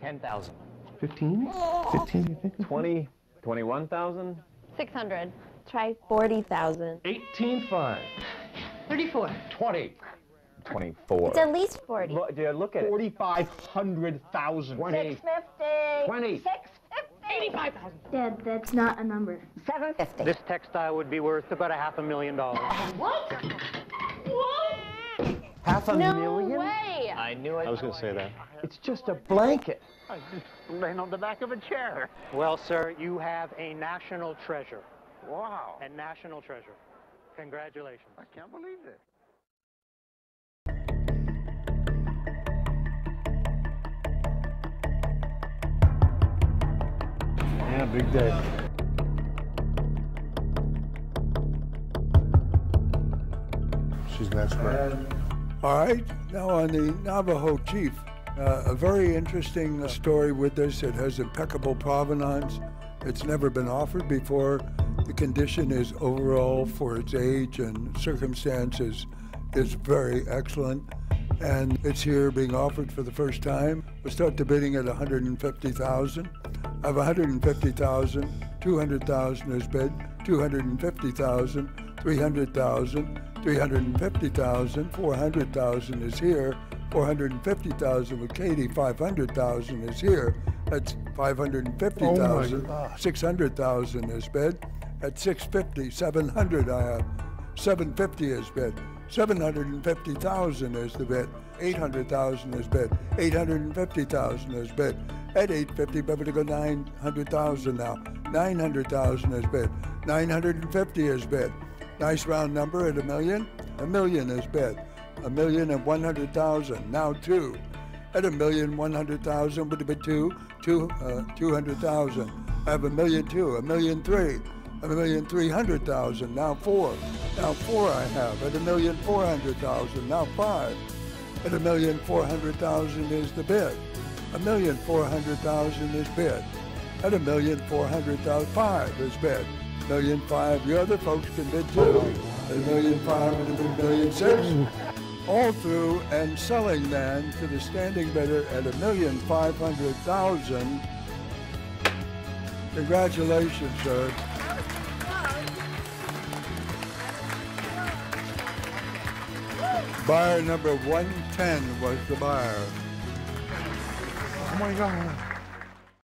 10,000. 15? 15, you think? 20, 21,000? 600. Try 40,000. 18.5. 34. 20. 24. It's at least 40. Look, dude, look at it. 4,500,000. 20. 20. 85,000. Dad, that's not a number. 750. This textile would be worth about a half a million dollars. What? What? Half a No million? way. I knew it. I was going to say that. It's just a blanket. I laying on the back of a chair. Well, sir, you have a national treasure. Wow. A national treasure. Congratulations. I can't believe it. Yeah, big day. She's an expert. Um, All right, now on the Navajo Chief. Uh, a very interesting story with this. It has impeccable provenance. It's never been offered before. The condition is overall for its age and circumstances is very excellent. And it's here being offered for the first time. We'll start the bidding at 150,000. I have 150,000, 200,000 is bid, 250,000, 300,000, 350,000, 400,000 is here, 450,000 with Katie, 500,000 is here. That's 550,000. gosh. 600,000 is bid. At 650, 700 I have. Uh, 750 is bid. 750,000 is the bid. 800,000 is bid. 850,000 is bid. At 850, but to go 900,000 now. 900,000 is bid. 950 is bid. Nice round number at a million. A million is bid. A million and one hundred thousand. Now two. At a million one hundred thousand would have been two. Two uh, two hundred thousand. I have a million two. A million three. A million three hundred thousand. Now four. Now four I have. At a million four hundred thousand. Now five. At a million four hundred thousand is the bid. A million four hundred thousand is bid. At a million four hundred thousand five is bid. Million five. The other folks can bid too. A million five have been million six. All through and selling then to the standing bidder at a million five hundred thousand. Congratulations, sir. Buyer number 110 was the buyer. Oh my God.